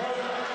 Thank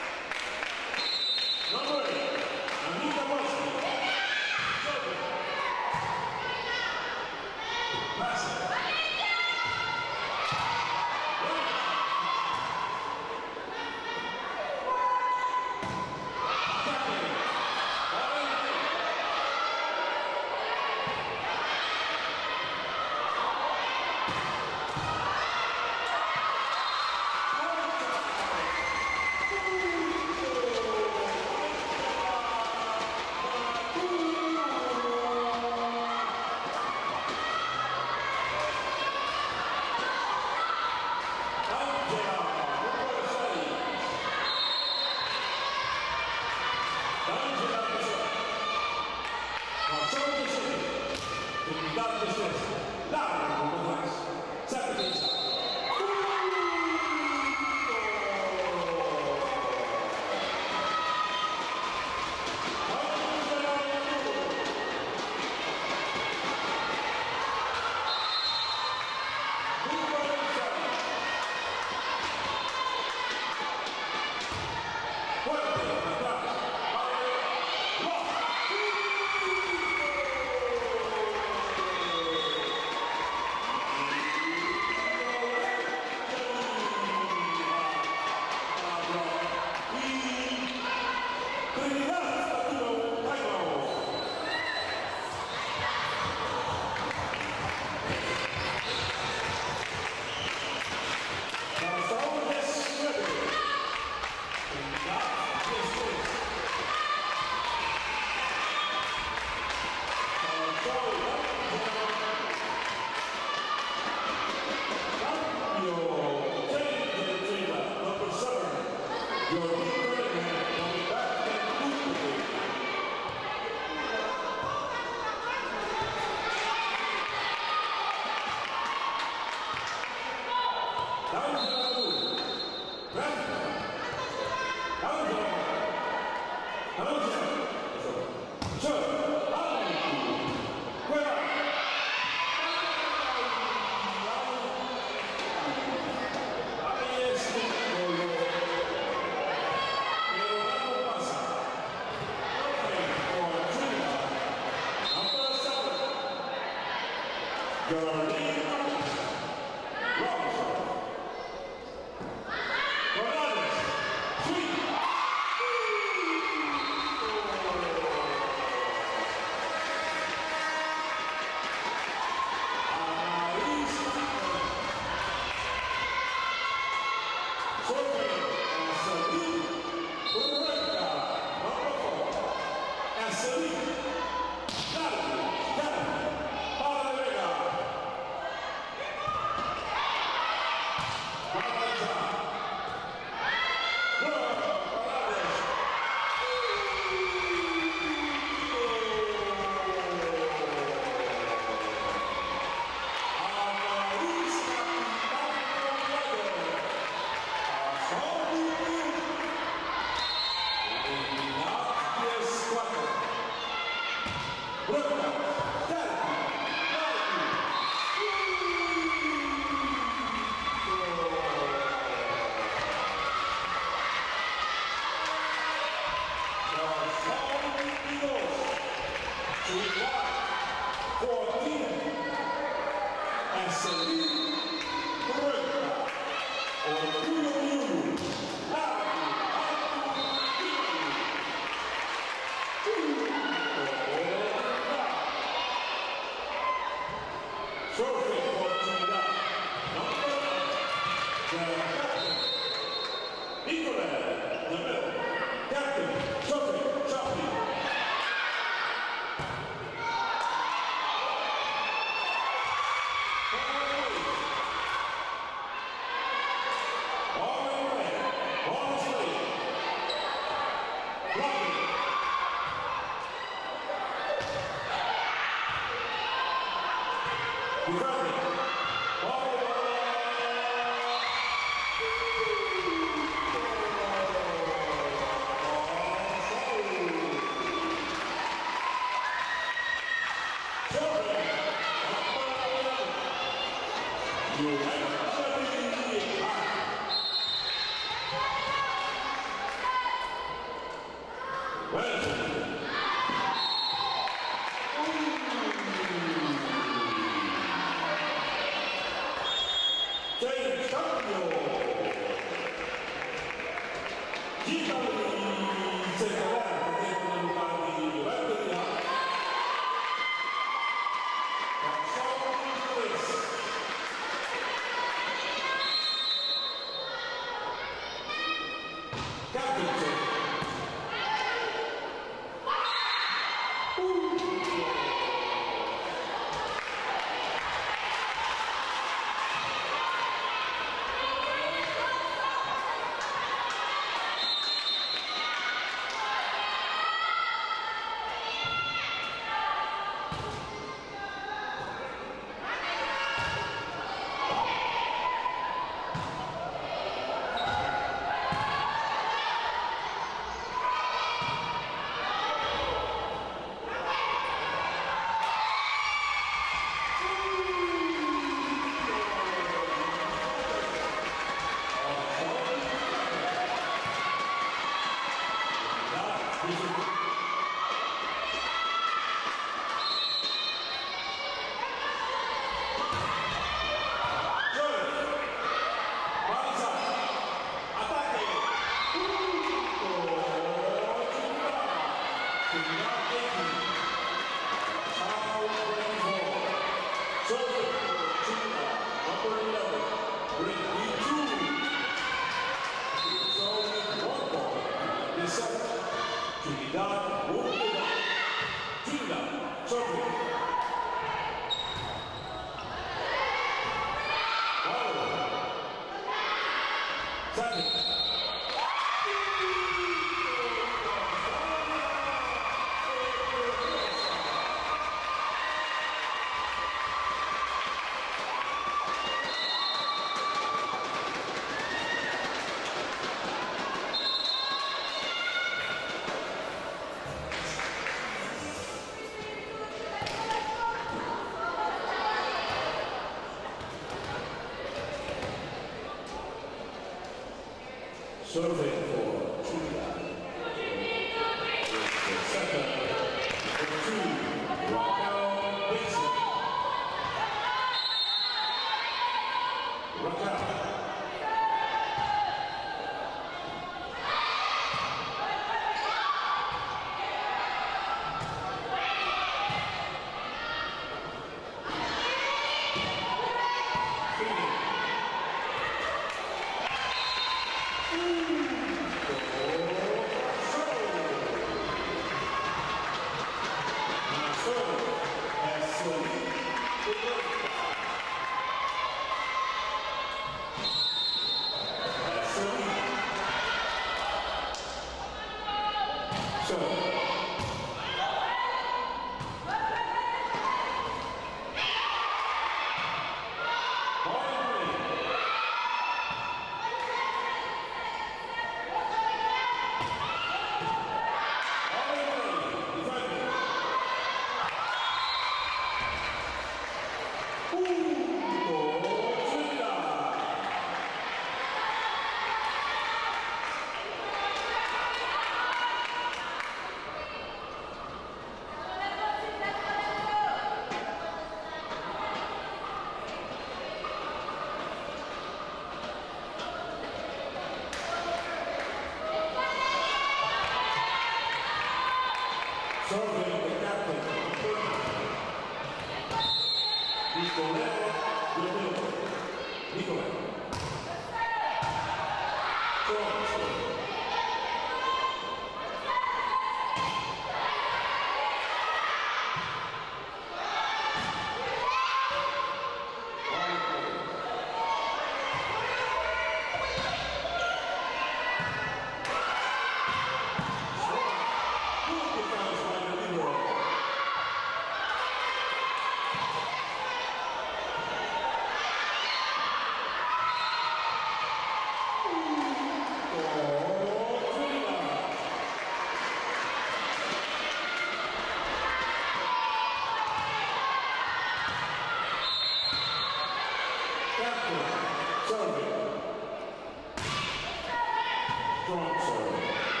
Serving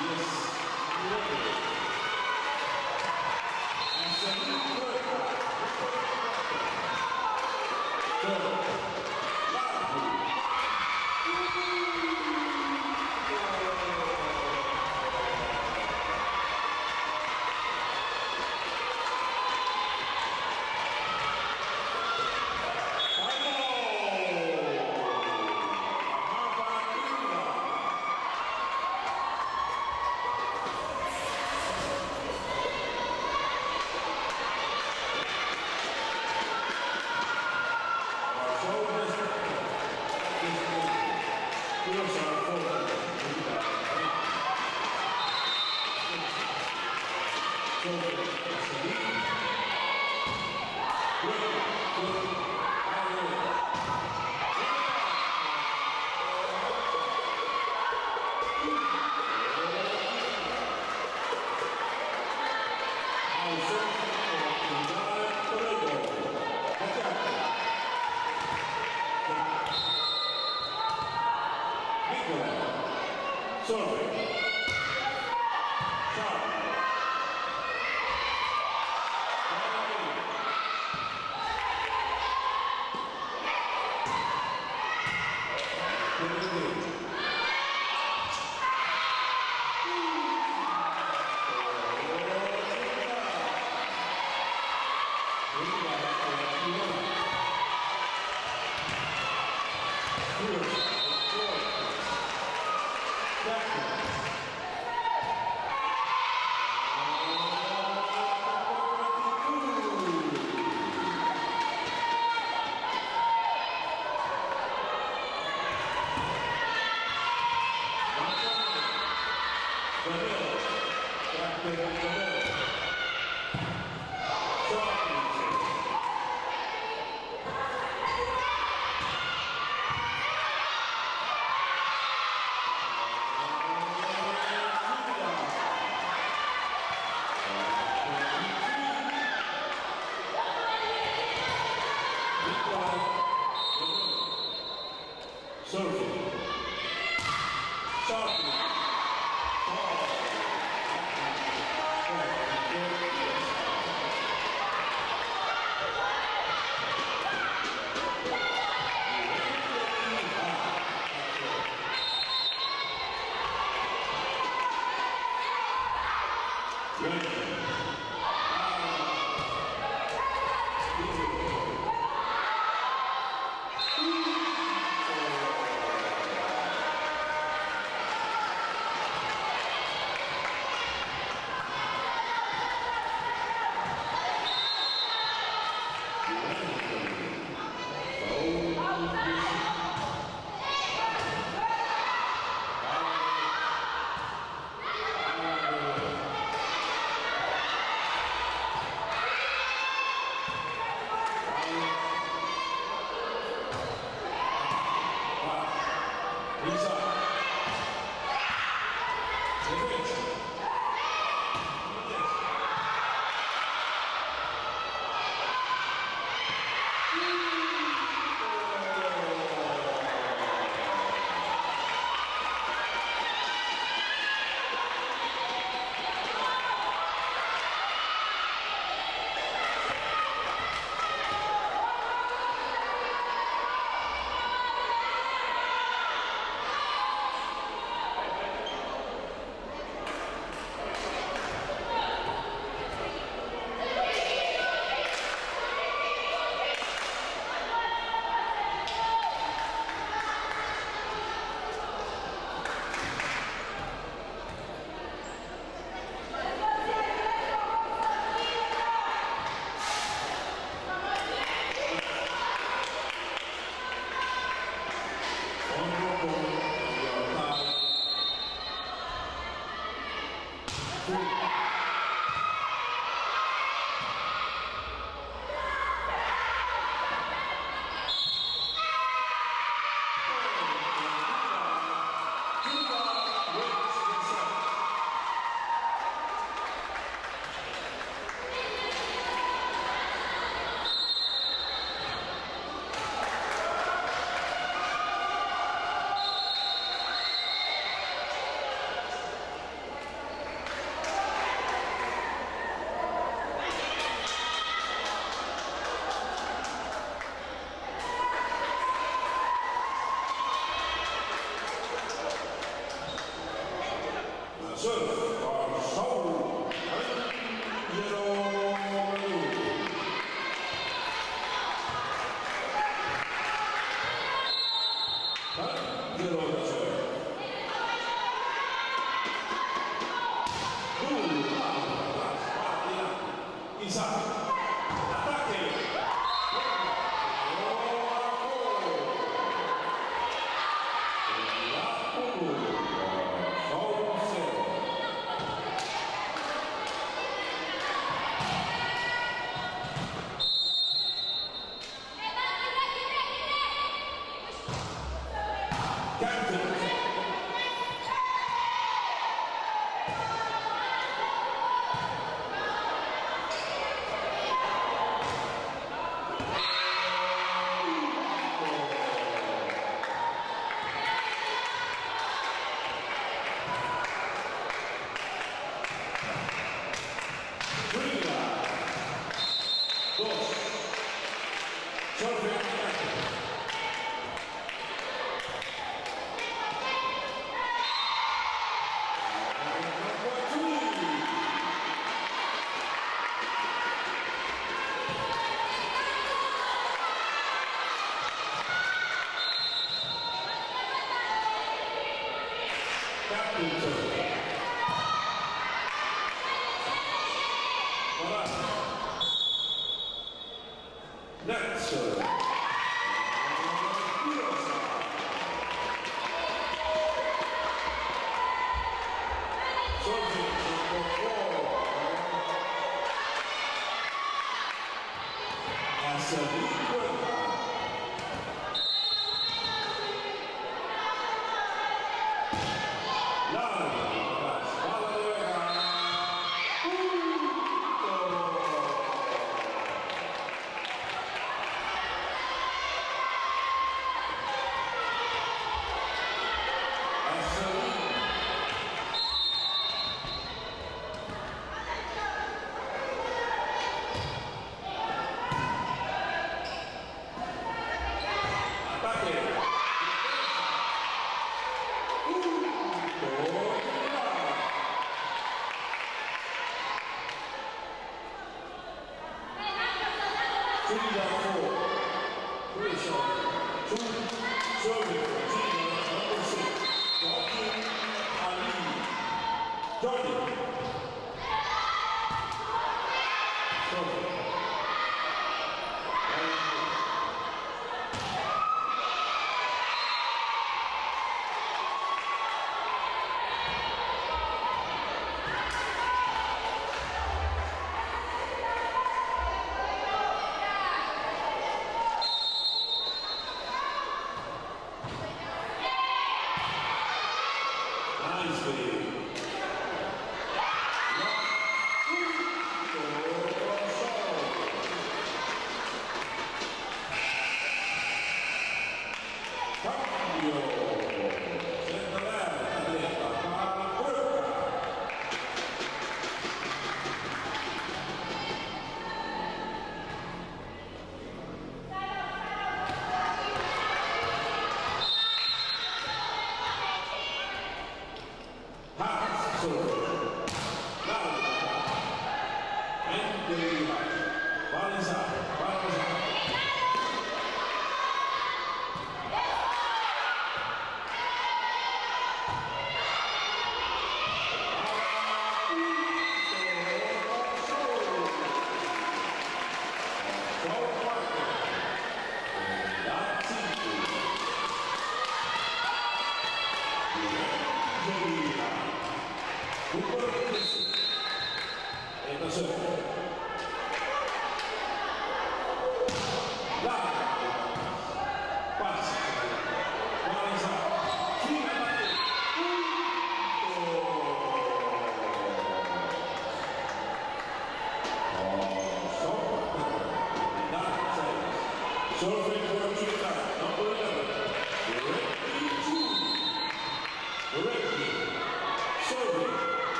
Yes.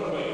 Survey number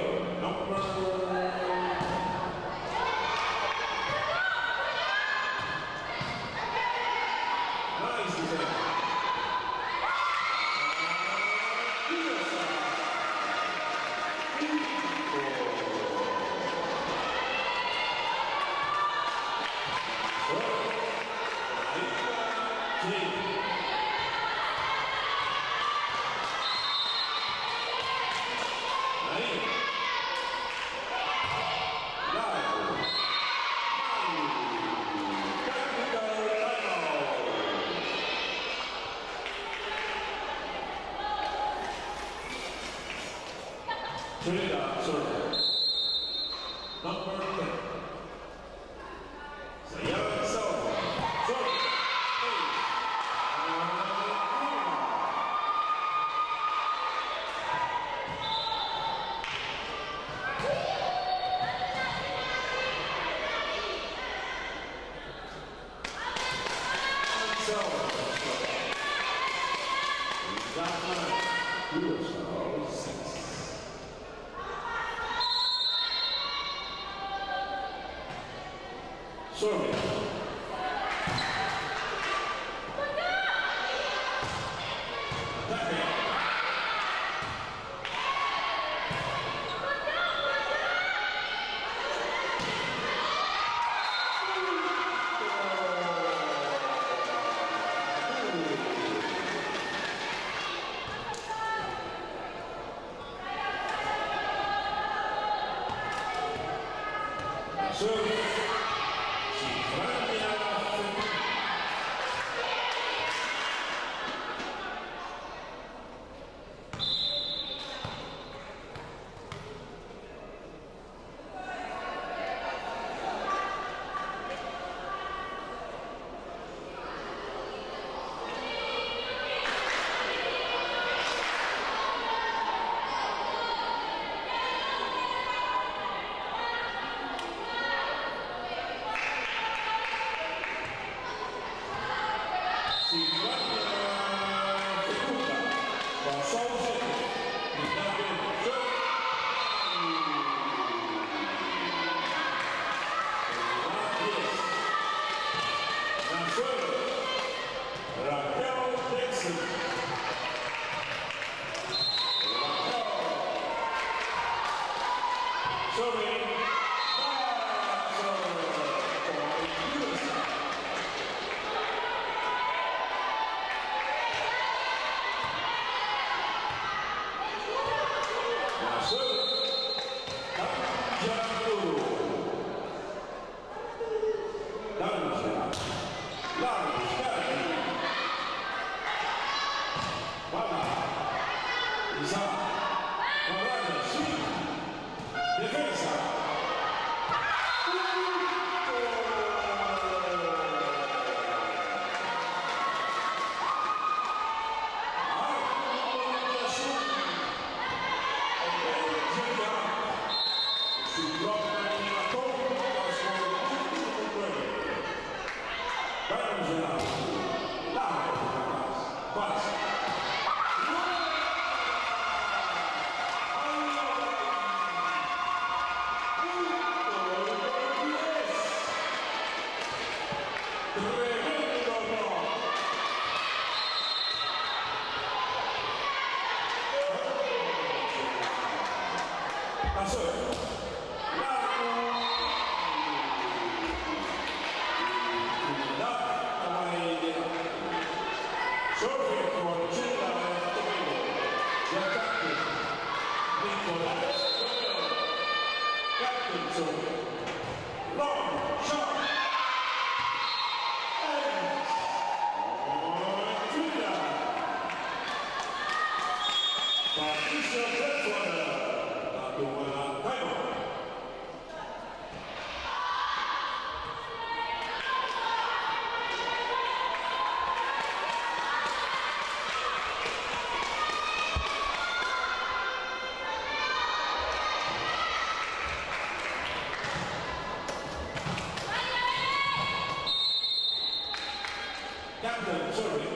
Serve. Sorry.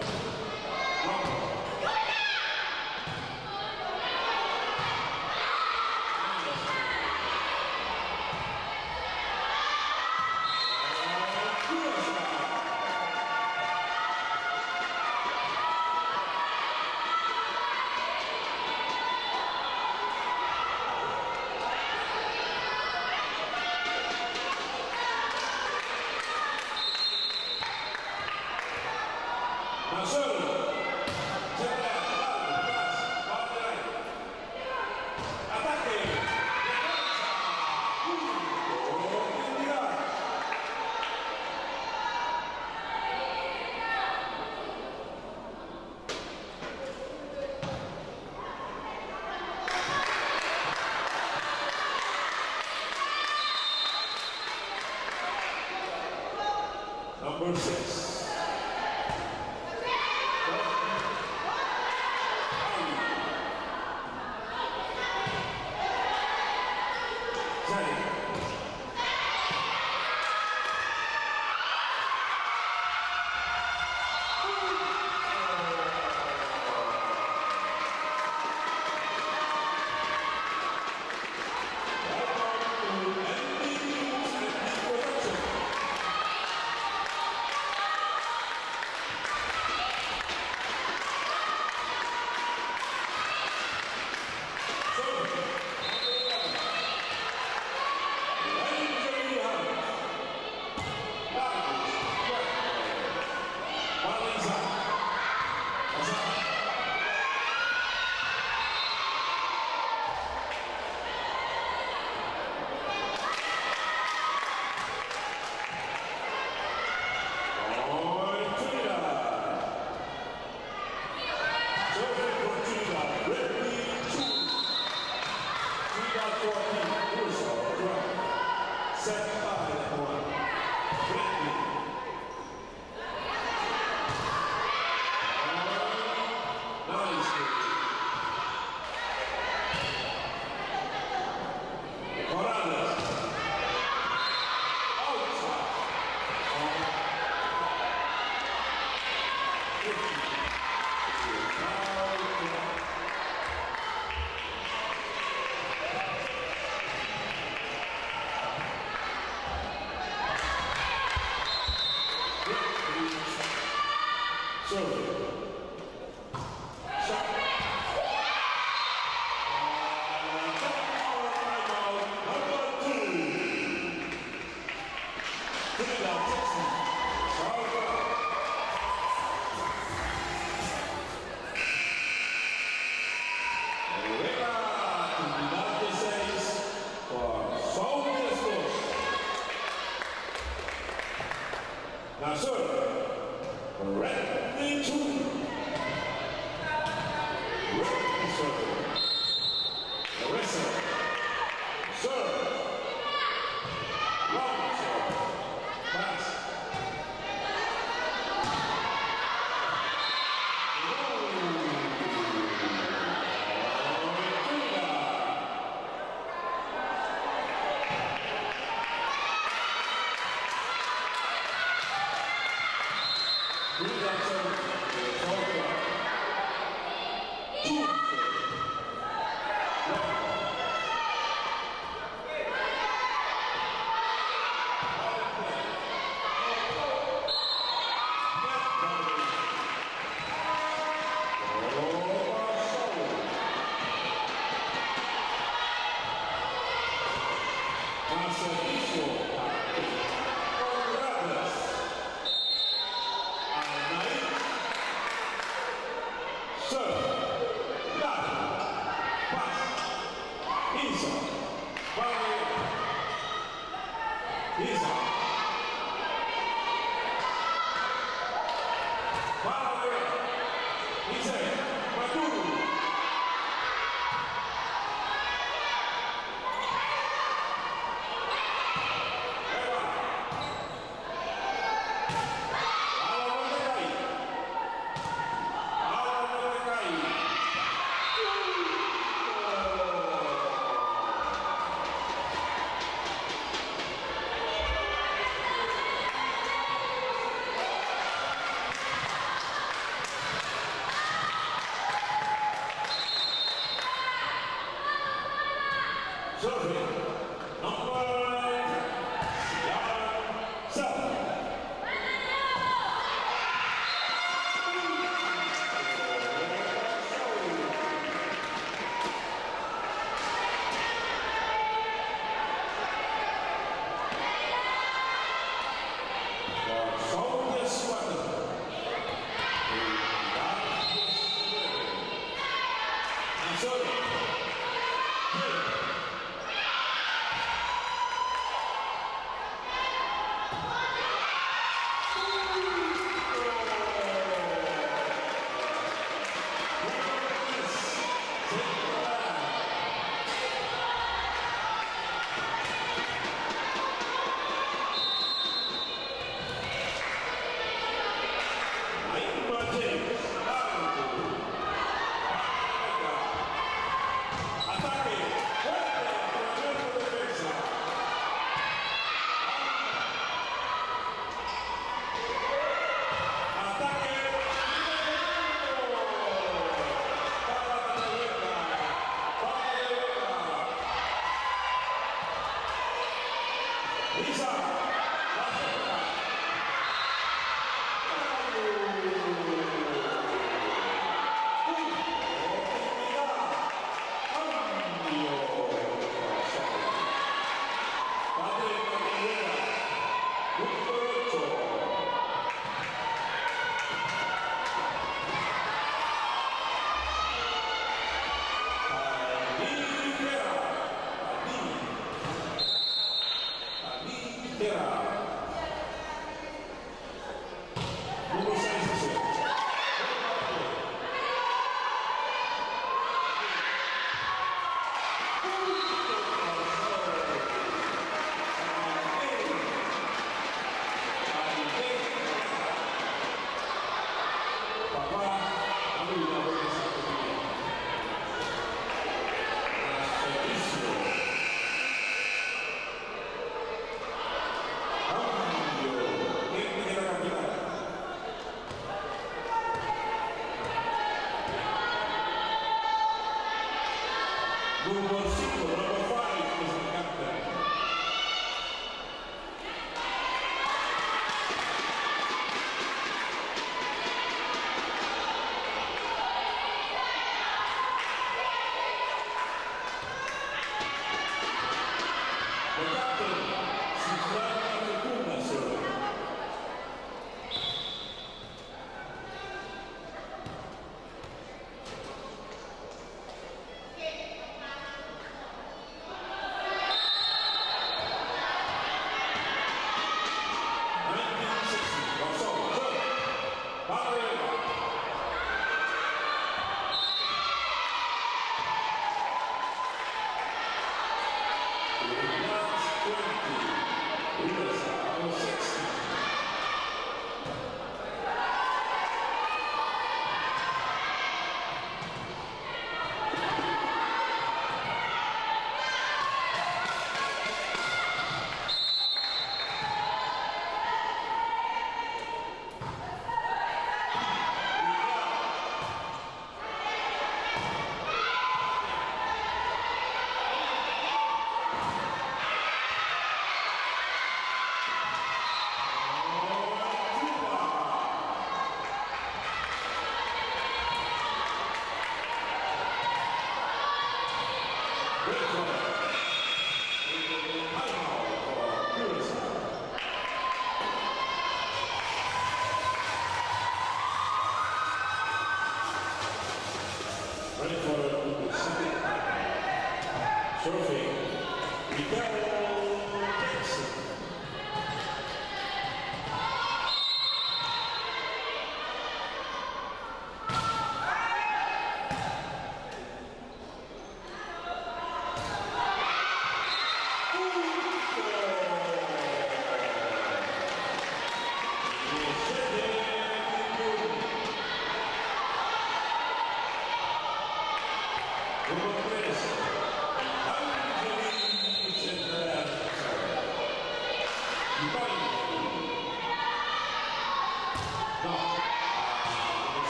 Trophy.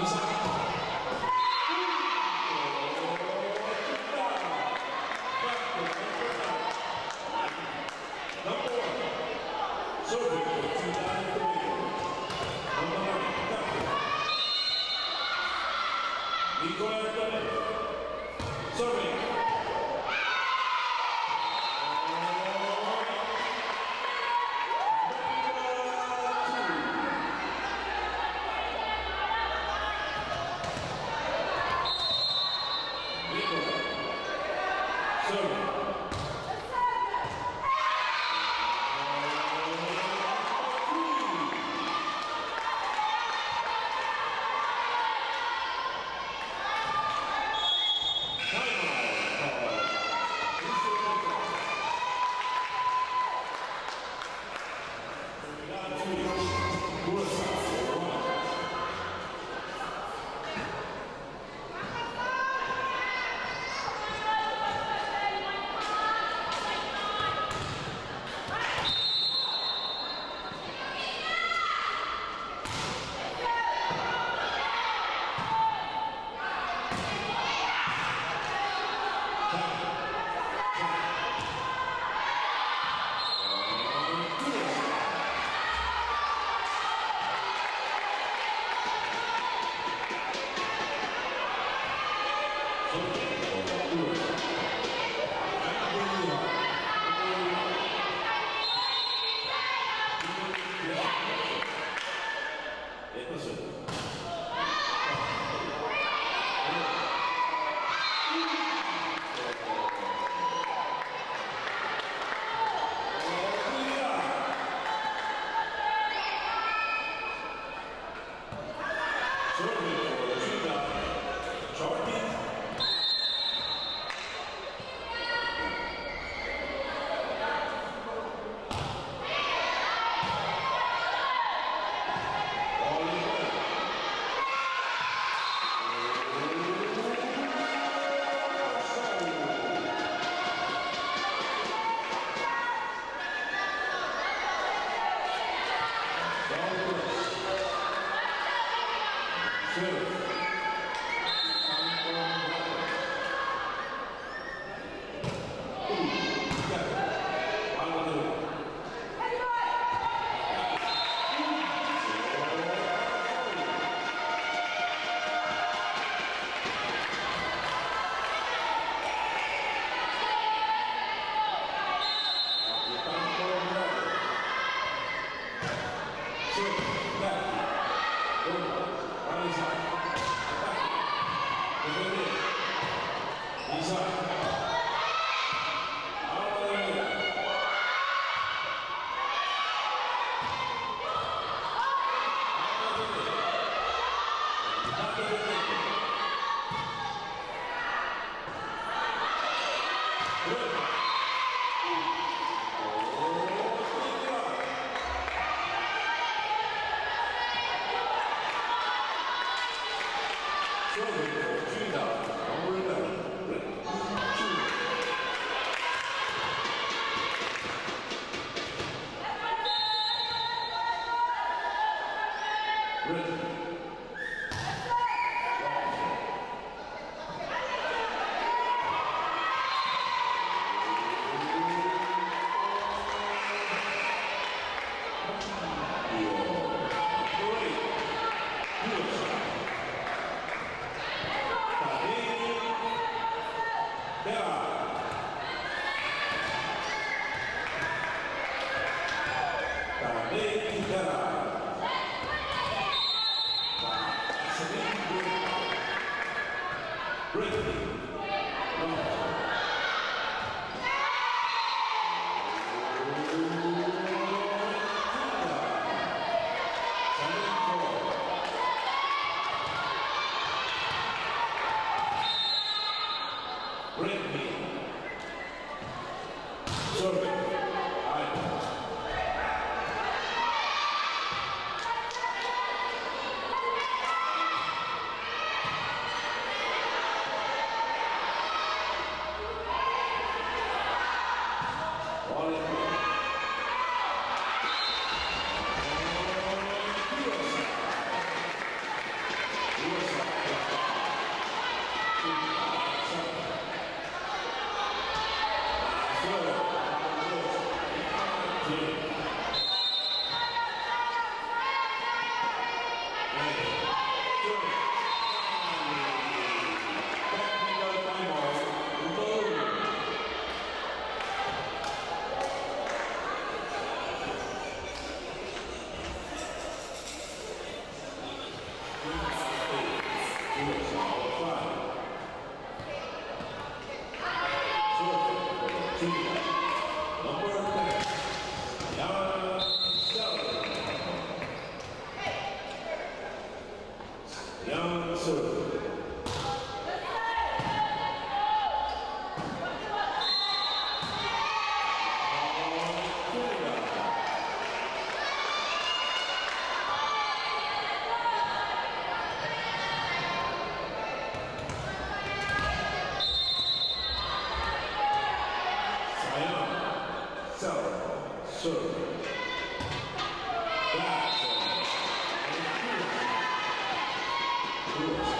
He's Was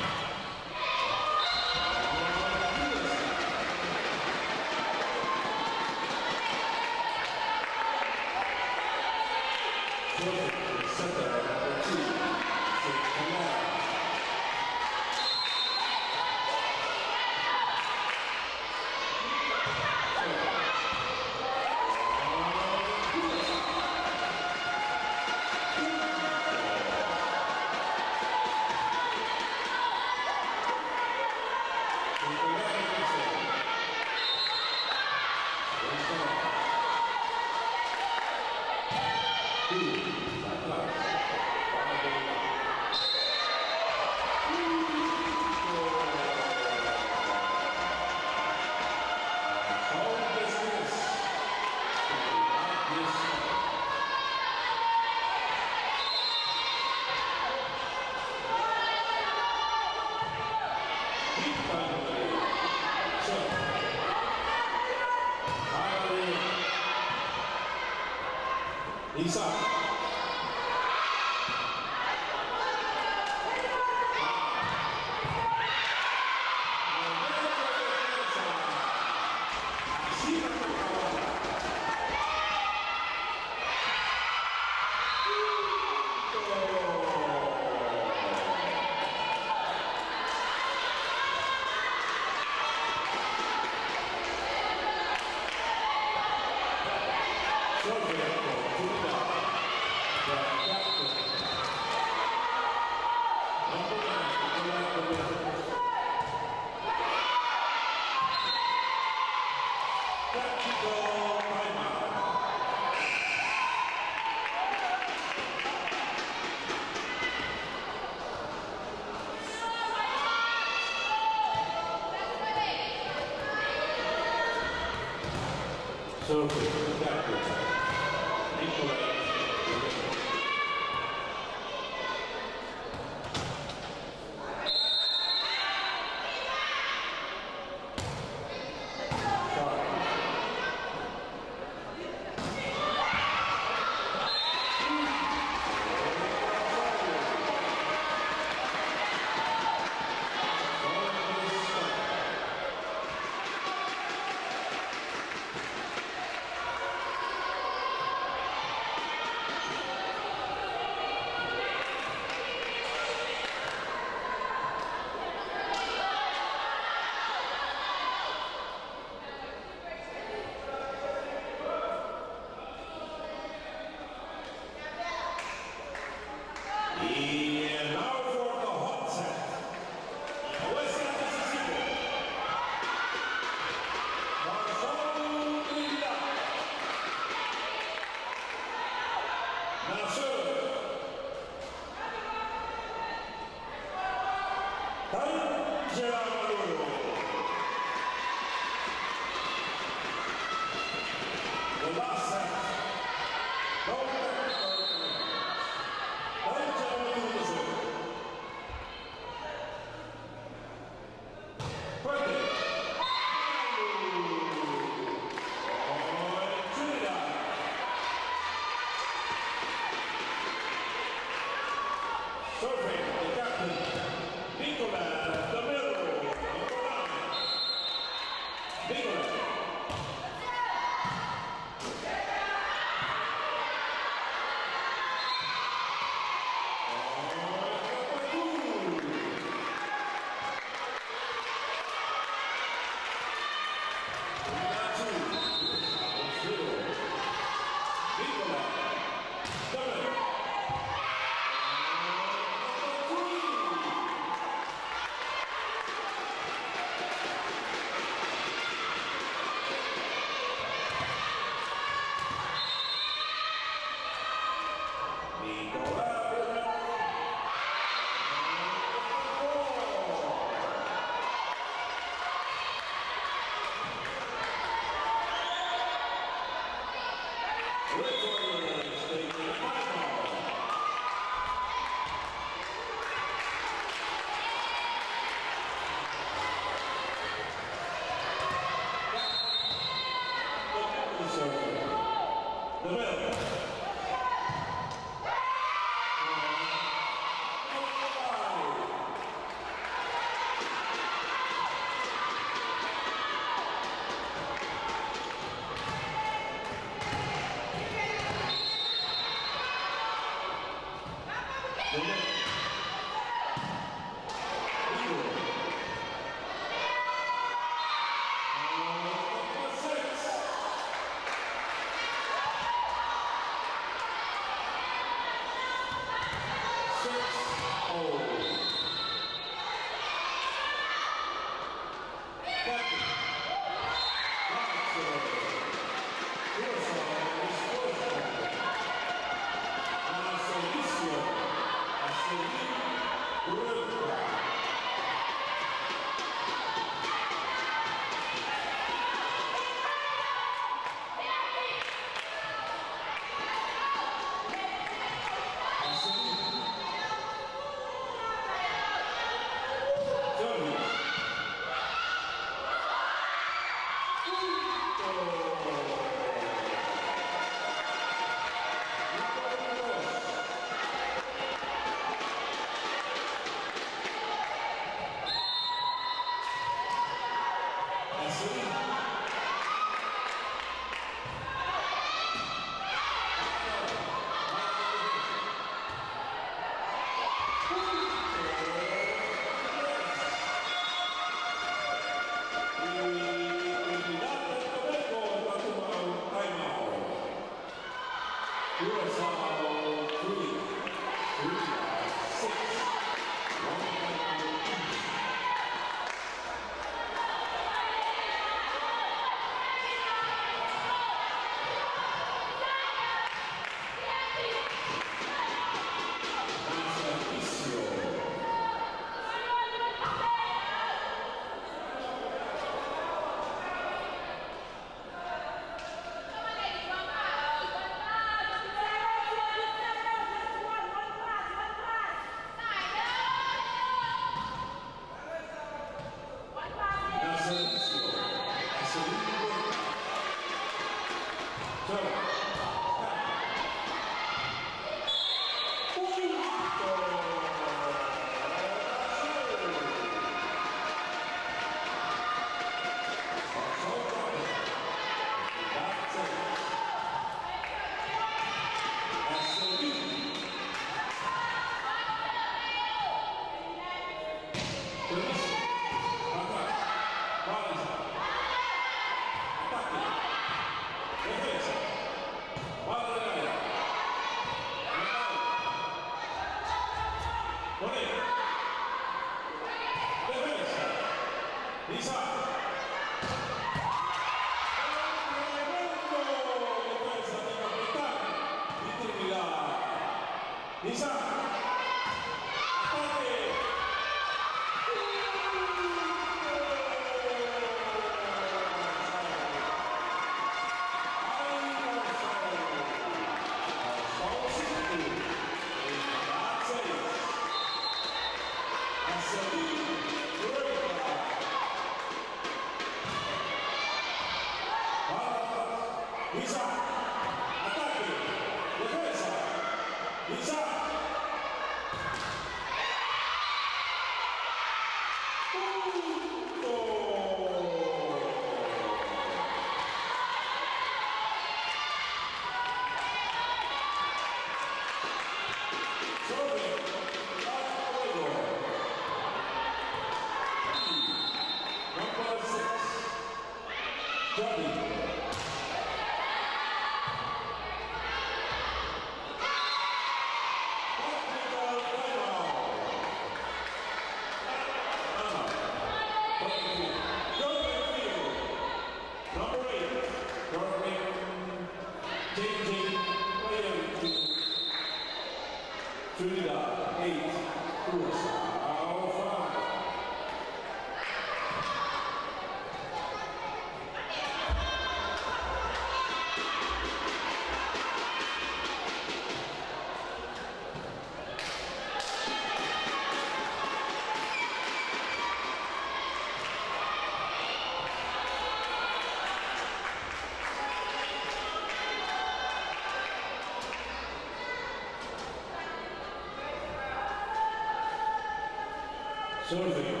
Thank